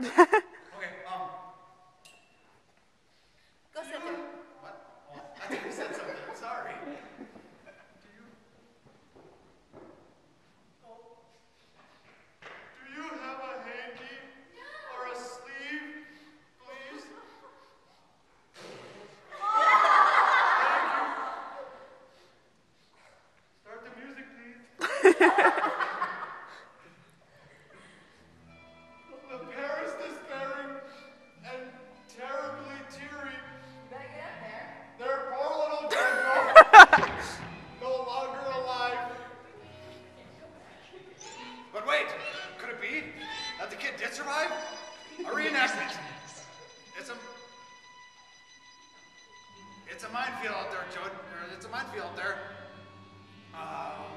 okay, um, Go sit there. what? Oh, I think you said something. Sorry. Do you? Oh. survive? A reenactment. It's a. It's a minefield out there, Joe. It's a minefield out there. Um,